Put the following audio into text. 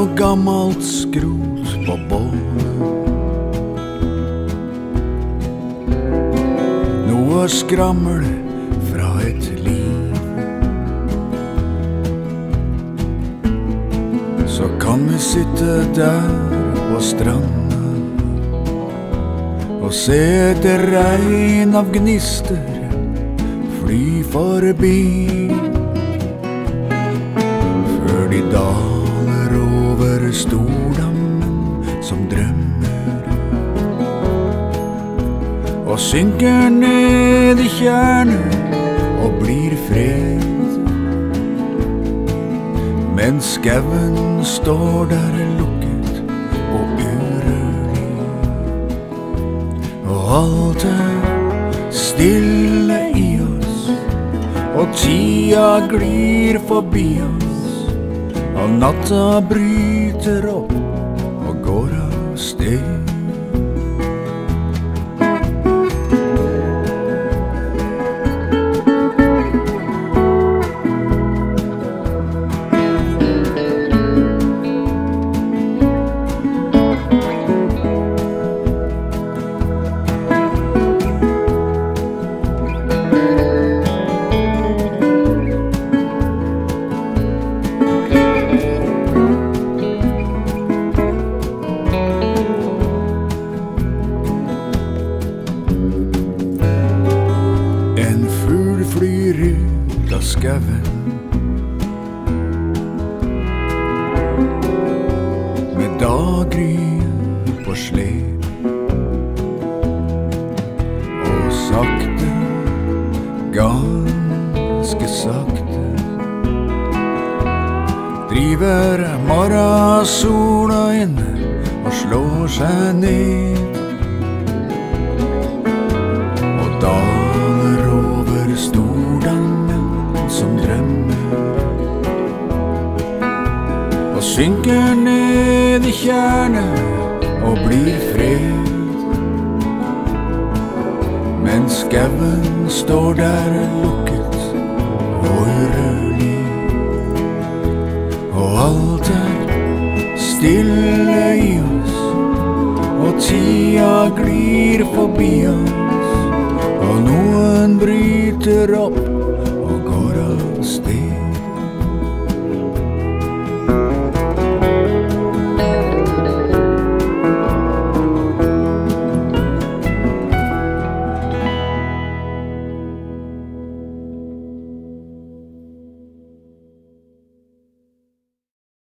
no gammalt skrot på bålet. Noe skrammel kan vi sitte der på stranda og se et regn av gnister fly forbi. Før de daler over stordammen som drømmer. Og synker ned i tjernet og blir fred. Mens skauen står der lukket og urørlig. Og alt er stille i oss, og tida glir forbi oss. Og natta bryter opp og går av sted. Fugl flyr ut av skauen. Med daggry på slep. Og sakte, ganske sakte, driver morgensola inn og slår seg ned. Synker ned i tjernet og blir fred. Men skauen står der lukket og urørlig. Og alt er stille i oss, og tida glir forbi oss. Og noen bryter opp og går av sted.